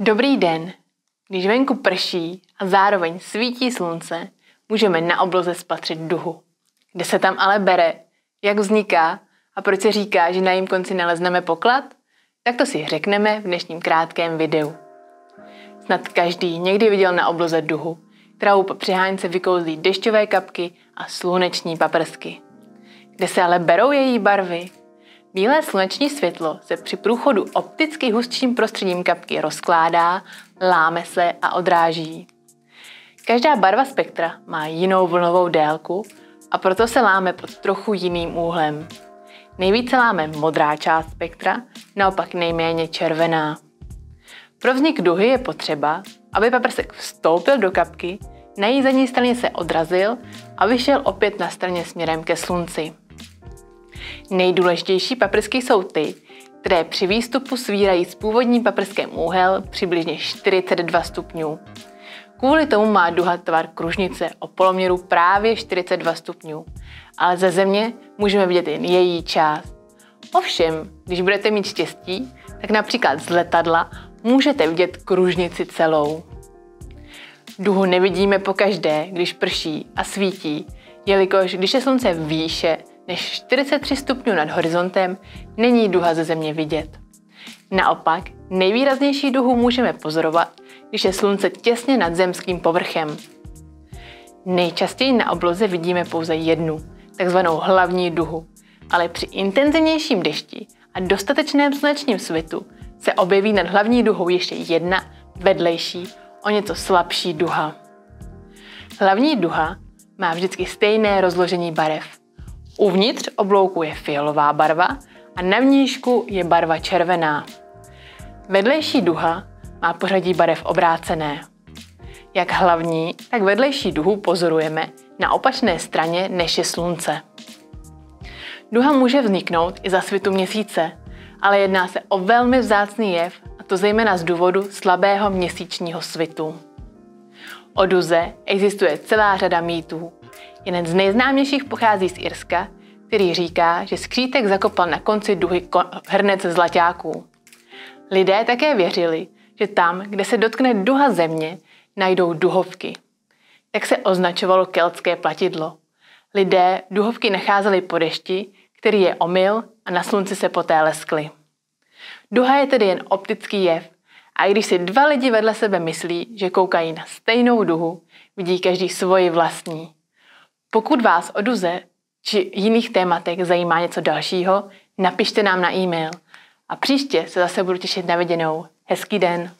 Dobrý den. Když venku prší a zároveň svítí slunce, můžeme na obloze spatřit duhu. Kde se tam ale bere, jak vzniká a proč se říká, že na jejím konci nalezneme poklad? Tak to si řekneme v dnešním krátkém videu. Snad každý někdy viděl na obloze duhu, kterou po přehánce vykouzlí dešťové kapky a sluneční paprsky. Kde se ale berou její barvy? Bílé sluneční světlo se při průchodu opticky hustším prostředím kapky rozkládá, láme se a odráží. Každá barva spektra má jinou vlnovou délku a proto se láme pod trochu jiným úhlem. Nejvíce láme modrá část spektra, naopak nejméně červená. Pro vznik duhy je potřeba, aby paprsek vstoupil do kapky, na její zadní straně se odrazil a vyšel opět na straně směrem ke slunci. Nejdůležitější paprsky jsou ty, které při výstupu svírají s původním paprskem úhel přibližně 42 stupňů. Kvůli tomu má duha tvar kružnice o poloměru právě 42 stupňů, ale ze země můžeme vidět jen její část. Ovšem, když budete mít štěstí, tak například z letadla můžete vidět kružnici celou. Duhu nevidíme po každé, když prší a svítí, jelikož když je slunce výše, než 43 stupňů nad horizontem není duha ze země vidět. Naopak, nejvýraznější duhu můžeme pozorovat, když je slunce těsně nad zemským povrchem. Nejčastěji na obloze vidíme pouze jednu, takzvanou hlavní duhu, ale při intenzivnějším dešti a dostatečném slunečním svitu se objeví nad hlavní duhou ještě jedna vedlejší, o něco slabší duha. Hlavní duha má vždycky stejné rozložení barev – Uvnitř oblouku je fialová barva a na vnížku je barva červená. Vedlejší duha má pořadí barev obrácené. Jak hlavní, tak vedlejší duhu pozorujeme na opačné straně než je slunce. Duha může vzniknout i za svitu měsíce, ale jedná se o velmi vzácný jev, a to zejména z důvodu slabého měsíčního svitu. O duze existuje celá řada mýtů, Jeden z nejznámějších pochází z Irska, který říká, že skřítek zakopal na konci duhy hrnec zlaťáků. Lidé také věřili, že tam, kde se dotkne duha země, najdou duhovky. Tak se označovalo keltské platidlo. Lidé duhovky nacházeli po dešti, který je omyl a na slunci se poté leskly. Duha je tedy jen optický jev a když si dva lidi vedle sebe myslí, že koukají na stejnou duhu, vidí každý svoji vlastní. Pokud vás o Duze či jiných tématech zajímá něco dalšího, napište nám na e-mail. A příště se zase budu těšit na viděnou. Hezký den!